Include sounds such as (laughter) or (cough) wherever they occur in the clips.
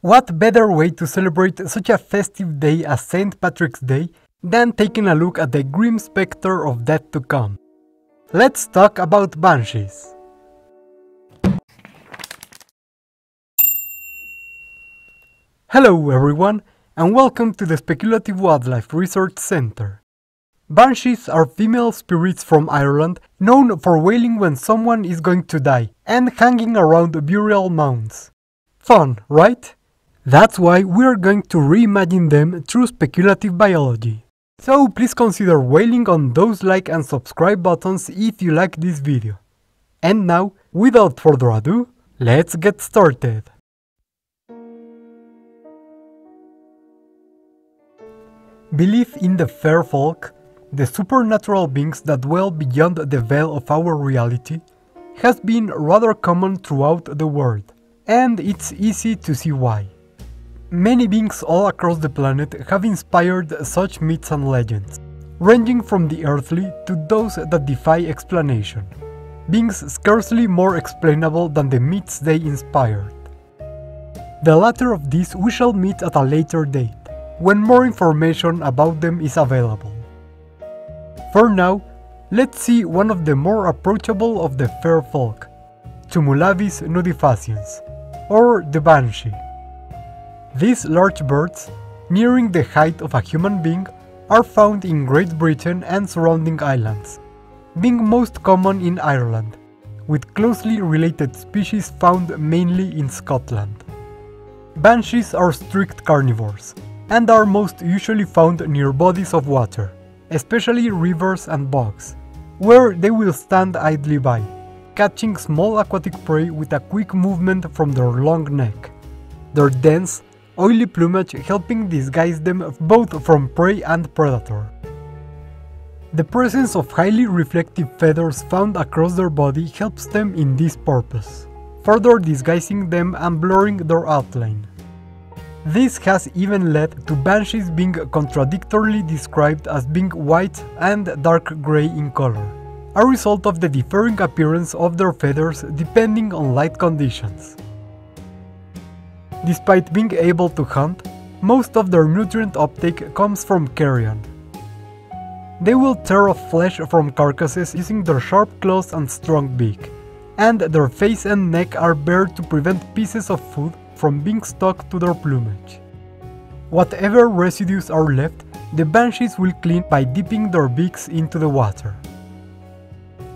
What better way to celebrate such a festive day as St. Patrick's Day than taking a look at the grim specter of death to come? Let's talk about banshees. Hello everyone, and welcome to the Speculative Wildlife Research Center. Banshees are female spirits from Ireland known for wailing when someone is going to die and hanging around burial mounds. Fun, right? That's why we're going to reimagine them through speculative biology. So please consider wailing on those like and subscribe buttons if you like this video. And now, without further ado, let's get started. Belief in the fair folk, the supernatural beings that dwell beyond the veil of our reality, has been rather common throughout the world, and it's easy to see why. Many beings all across the planet have inspired such myths and legends, ranging from the earthly to those that defy explanation, beings scarcely more explainable than the myths they inspired. The latter of these we shall meet at a later date, when more information about them is available. For now, let's see one of the more approachable of the fair folk, Tumulabis nudifaciens, or the banshee. These large birds, nearing the height of a human being, are found in Great Britain and surrounding islands, being most common in Ireland, with closely related species found mainly in Scotland. Banshees are strict carnivores, and are most usually found near bodies of water, especially rivers and bogs, where they will stand idly by, catching small aquatic prey with a quick movement from their long neck. Their dense, oily plumage helping disguise them both from prey and predator. The presence of highly reflective feathers found across their body helps them in this purpose, further disguising them and blurring their outline. This has even led to banshees being contradictorily described as being white and dark grey in color, a result of the differing appearance of their feathers depending on light conditions. Despite being able to hunt, most of their nutrient uptake comes from carrion. They will tear off flesh from carcasses using their sharp claws and strong beak, and their face and neck are bared to prevent pieces of food from being stuck to their plumage. Whatever residues are left, the banshees will clean by dipping their beaks into the water.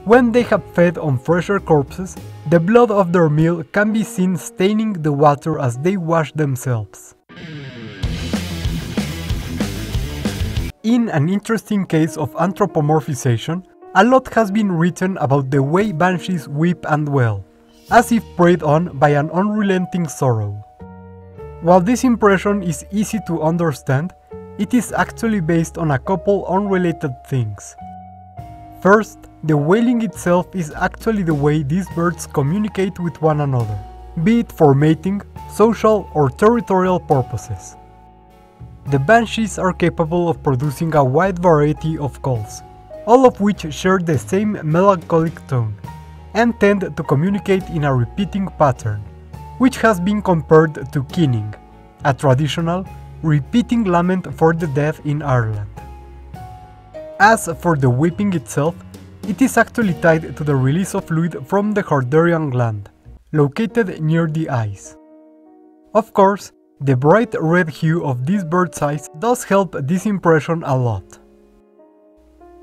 When they have fed on fresher corpses, the blood of their meal can be seen staining the water as they wash themselves. In an interesting case of anthropomorphization, a lot has been written about the way banshees weep and wail, as if preyed on by an unrelenting sorrow. While this impression is easy to understand, it is actually based on a couple unrelated things. First, the wailing itself is actually the way these birds communicate with one another, be it for mating, social or territorial purposes. The banshees are capable of producing a wide variety of calls, all of which share the same melancholic tone, and tend to communicate in a repeating pattern, which has been compared to keening, a traditional, repeating lament for the dead in Ireland. As for the weeping itself, it is actually tied to the release of fluid from the Harderian gland, located near the eyes. Of course, the bright red hue of this bird's eyes does help this impression a lot.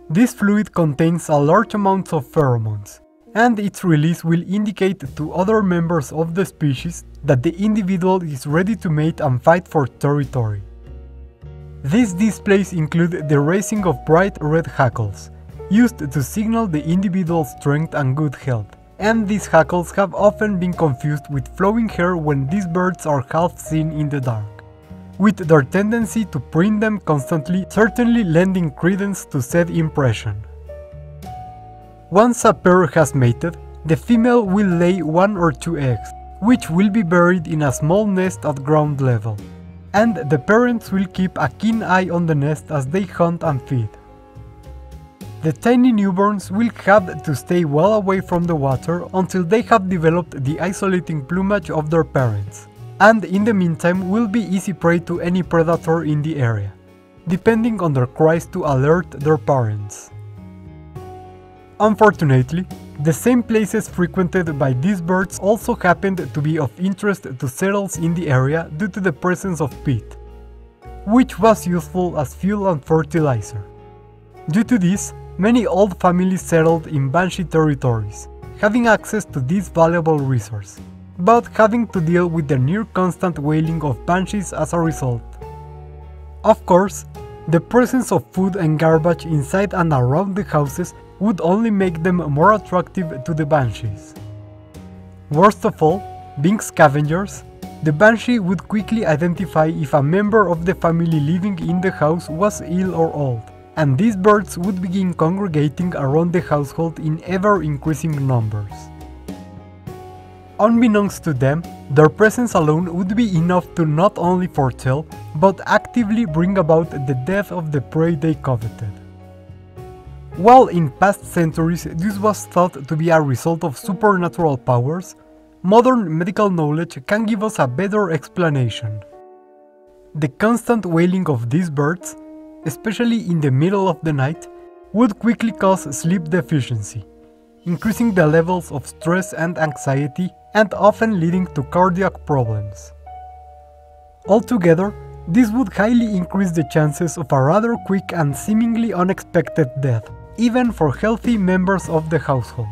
This fluid contains a large amount of pheromones, and its release will indicate to other members of the species that the individual is ready to mate and fight for territory. These displays include the raising of bright red hackles, used to signal the individual's strength and good health, and these hackles have often been confused with flowing hair when these birds are half seen in the dark, with their tendency to print them constantly certainly lending credence to said impression. Once a pair has mated, the female will lay one or two eggs, which will be buried in a small nest at ground level, and the parents will keep a keen eye on the nest as they hunt and feed. The tiny newborns will have to stay well away from the water until they have developed the isolating plumage of their parents, and in the meantime will be easy prey to any predator in the area, depending on their cries to alert their parents. Unfortunately, the same places frequented by these birds also happened to be of interest to settlers in the area due to the presence of peat, which was useful as fuel and fertilizer. Due to this, many old families settled in Banshee territories, having access to this valuable resource, but having to deal with the near constant wailing of banshees as a result. Of course, the presence of food and garbage inside and around the houses would only make them more attractive to the banshees. Worst of all, being scavengers, the banshee would quickly identify if a member of the family living in the house was ill or old, and these birds would begin congregating around the household in ever increasing numbers. Unbeknownst to them, their presence alone would be enough to not only foretell, but actively bring about the death of the prey they coveted. While in past centuries this was thought to be a result of supernatural powers, modern medical knowledge can give us a better explanation. The constant wailing of these birds, especially in the middle of the night, would quickly cause sleep deficiency, increasing the levels of stress and anxiety and often leading to cardiac problems. Altogether, this would highly increase the chances of a rather quick and seemingly unexpected death even for healthy members of the household.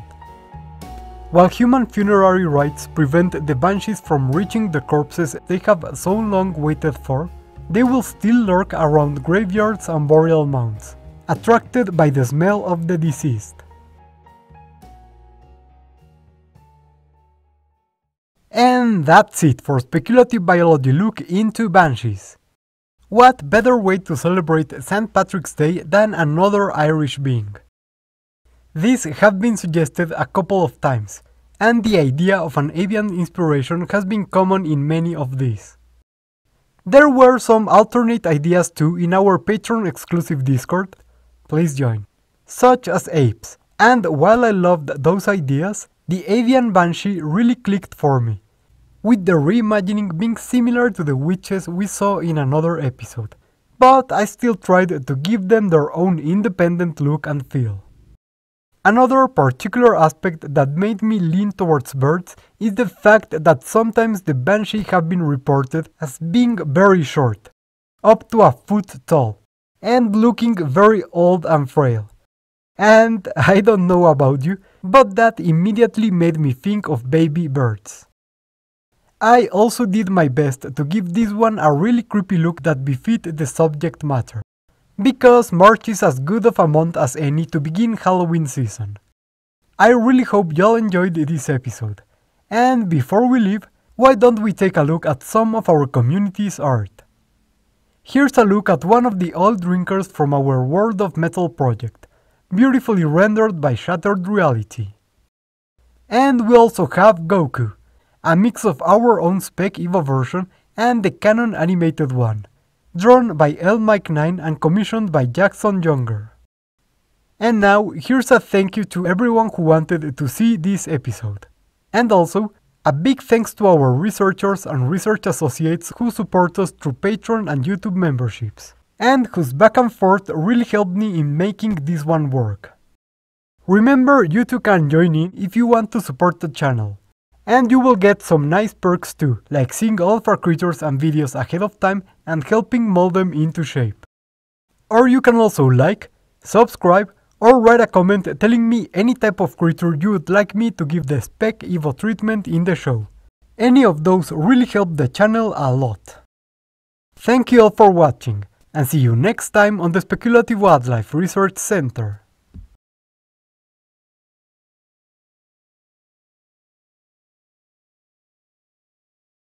While human funerary rites prevent the banshees from reaching the corpses they have so long waited for, they will still lurk around graveyards and burial mounds, attracted by the smell of the deceased. And that's it for Speculative Biology look into banshees. What better way to celebrate St. Patrick's Day than another Irish being? These have been suggested a couple of times, and the idea of an avian inspiration has been common in many of these. There were some alternate ideas too in our Patreon exclusive Discord, please join, such as apes, and while I loved those ideas, the avian banshee really clicked for me with the reimagining being similar to the witches we saw in another episode, but I still tried to give them their own independent look and feel. Another particular aspect that made me lean towards birds is the fact that sometimes the banshee have been reported as being very short, up to a foot tall, and looking very old and frail. And (laughs) I don't know about you, but that immediately made me think of baby birds. I also did my best to give this one a really creepy look that befit the subject matter, because March is as good of a month as any to begin Halloween season. I really hope y'all enjoyed this episode, and before we leave, why don't we take a look at some of our community's art. Here's a look at one of the old drinkers from our World of Metal project, beautifully rendered by Shattered Reality. And we also have Goku, a mix of our own Spec Evo version and the canon animated one, drawn by L Mike 9 and commissioned by Jackson Younger. And now, here's a thank you to everyone who wanted to see this episode. And also, a big thanks to our researchers and research associates who support us through Patreon and YouTube memberships, and whose back and forth really helped me in making this one work. Remember, you too can join in if you want to support the channel. And you will get some nice perks too, like seeing all of our creatures and videos ahead of time and helping mold them into shape. Or you can also like, subscribe, or write a comment telling me any type of creature you would like me to give the Spec Evo treatment in the show. Any of those really help the channel a lot. Thank you all for watching, and see you next time on the Speculative Wildlife Research Center.